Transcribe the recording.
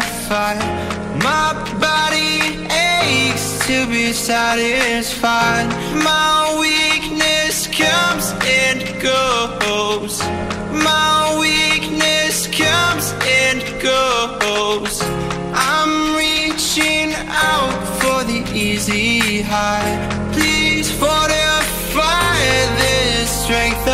Fight. My body aches to be satisfied. My weakness comes and goes. My weakness comes and goes. I'm reaching out for the easy high. Please fortify this strength